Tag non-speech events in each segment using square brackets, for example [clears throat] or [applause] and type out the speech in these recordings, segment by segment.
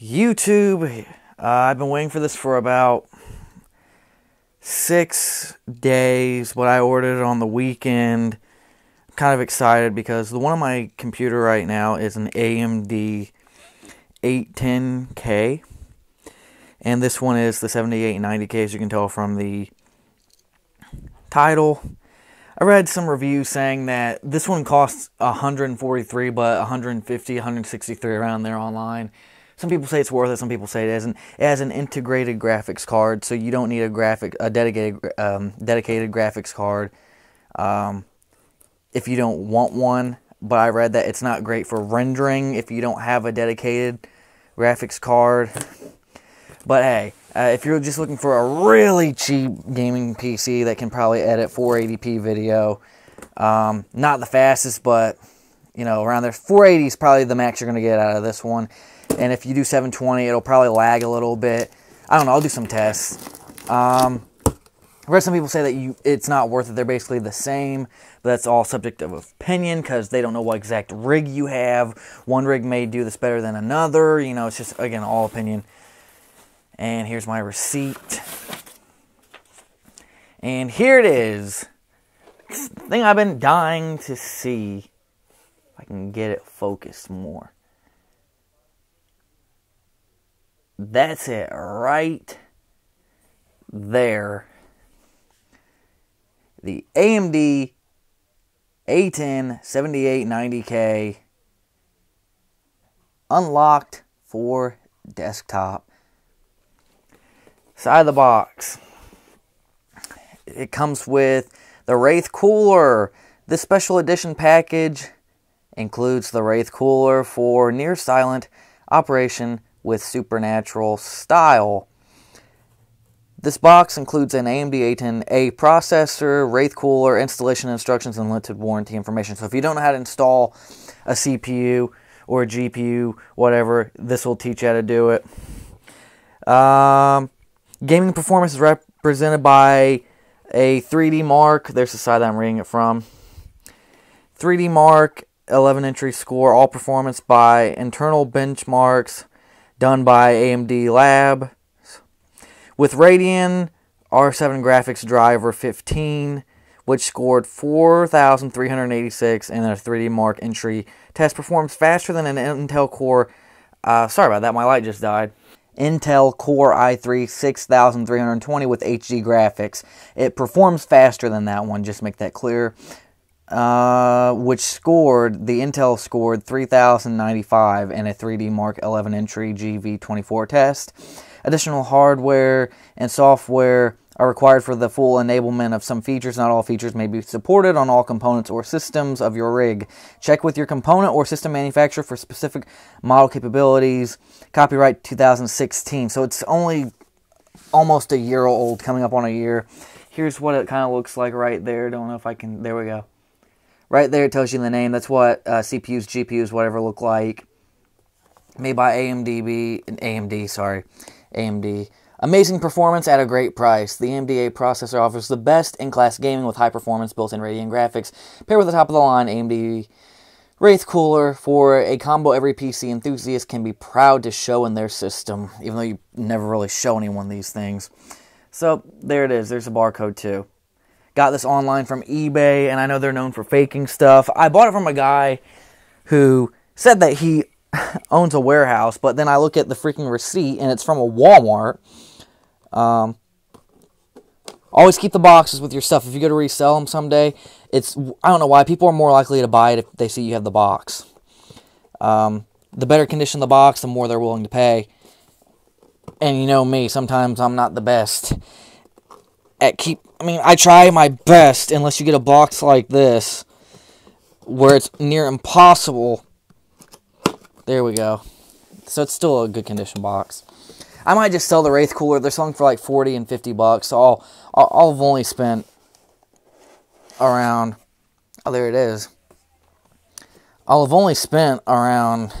YouTube, uh, I've been waiting for this for about six days, but I ordered it on the weekend. I'm kind of excited because the one on my computer right now is an AMD 810K, and this one is the 7890K, as you can tell from the title. I read some reviews saying that this one costs 143, but 150, 163 around there online. Some people say it's worth it. Some people say it isn't. It has an integrated graphics card, so you don't need a graphic a dedicated um, dedicated graphics card um, if you don't want one. But I read that it's not great for rendering if you don't have a dedicated graphics card. But hey, uh, if you're just looking for a really cheap gaming PC that can probably edit 480p video, um, not the fastest, but you know around there, 480 is probably the max you're gonna get out of this one. And if you do 720, it'll probably lag a little bit. I don't know. I'll do some tests. Um, I've heard some people say that you it's not worth it. They're basically the same, but that's all subject of opinion because they don't know what exact rig you have. One rig may do this better than another. You know, it's just again all opinion. And here's my receipt. And here it is. thing I've been dying to see. If I can get it focused more. That's it right there. The AMD A10 7890K unlocked for desktop. Side of the box. It comes with the Wraith cooler. This special edition package includes the Wraith cooler for near silent operation with supernatural style. This box includes an AMD A10A processor, Wraith cooler, installation instructions, and limited warranty information. So if you don't know how to install a CPU or a GPU, whatever, this will teach you how to do it. Um, gaming performance is represented by a 3D Mark. There's the side that I'm reading it from. 3D Mark, 11 entry score, all performance by internal benchmarks done by AMD Lab. With Radeon R7 graphics driver 15, which scored 4,386 in a 3D Mark entry test, performs faster than an Intel Core. Uh, sorry about that, my light just died. Intel Core i3 6320 with HD graphics. It performs faster than that one, just make that clear. Uh, which scored the Intel scored 3095 in a 3D Mark 11 entry GV24 test. Additional hardware and software are required for the full enablement of some features. Not all features may be supported on all components or systems of your rig. Check with your component or system manufacturer for specific model capabilities. Copyright 2016. So it's only almost a year old, coming up on a year. Here's what it kind of looks like right there. Don't know if I can. There we go. Right there, it tells you the name. That's what uh, CPUs, GPUs, whatever look like. Made by AMD, AMD, sorry, AMD. Amazing performance at a great price. The AMD A processor offers the best in-class gaming with high performance built-in Radeon graphics, paired with the top-of-the-line AMD Wraith cooler for a combo every PC enthusiast can be proud to show in their system, even though you never really show anyone these things. So there it is. There's a barcode too. Got this online from eBay, and I know they're known for faking stuff. I bought it from a guy who said that he [laughs] owns a warehouse, but then I look at the freaking receipt, and it's from a Walmart. Um, always keep the boxes with your stuff. If you go to resell them someday, it's I don't know why people are more likely to buy it if they see you have the box. Um, the better condition the box, the more they're willing to pay. And you know me, sometimes I'm not the best at keep. I mean, I try my best unless you get a box like this where it's near impossible. There we go. So it's still a good condition box. I might just sell the Wraith cooler. They're selling for like 40 and 50 bucks. So I'll, I'll, have only spent around, oh, there it is. I'll have only spent around,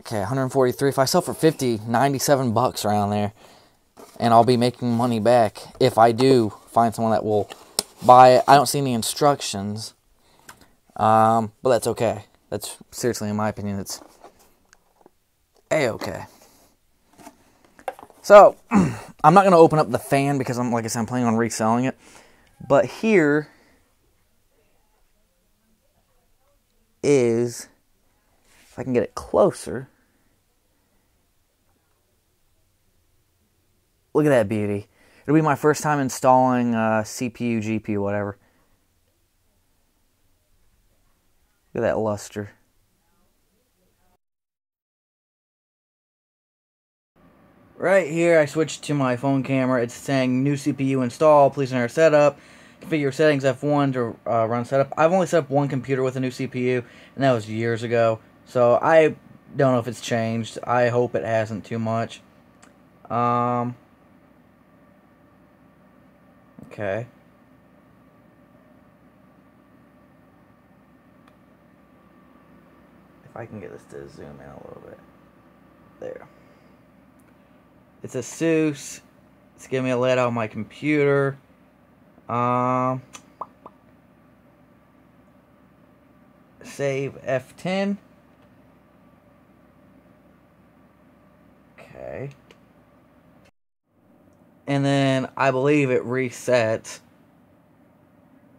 okay, 143. If I sell for 50, 97 bucks around there and I'll be making money back if I do find someone that will buy it. I don't see any instructions, um, but that's okay. That's seriously, in my opinion, it's a-okay. So, [clears throat] I'm not going to open up the fan because I'm, like I said, I'm planning on reselling it. But here is, if I can get it closer, look at that beauty. It'll be my first time installing uh, CPU, GPU, whatever. Look at that luster. Right here, I switched to my phone camera. It's saying new CPU install, please enter setup. Configure settings F1 to uh, run setup. I've only set up one computer with a new CPU, and that was years ago. So I don't know if it's changed. I hope it hasn't too much. Um. Okay. If I can get this to zoom in a little bit. There. It's ASUS. It's giving me a layout on my computer. Um, save F10. Okay. And then I believe it resets.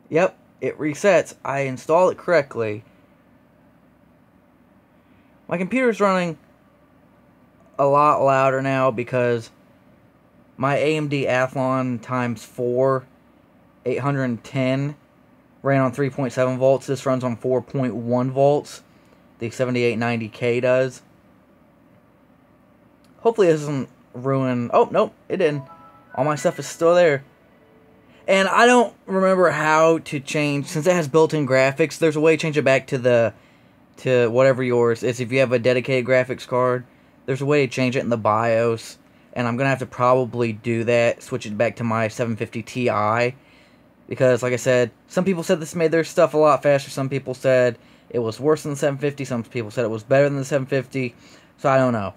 Yep, it resets. I installed it correctly. My computer's running a lot louder now because my AMD Athlon times 4 810 ran on 3.7 volts. This runs on 4.1 volts. The 7890K does. Hopefully this doesn't ruin... Oh, nope, it didn't. All my stuff is still there. And I don't remember how to change... Since it has built-in graphics, there's a way to change it back to the... To whatever yours is. If you have a dedicated graphics card there's a way to change it in the BIOS, and I'm going to have to probably do that, switch it back to my 750 Ti, because, like I said, some people said this made their stuff a lot faster, some people said it was worse than the 750, some people said it was better than the 750, so I don't know.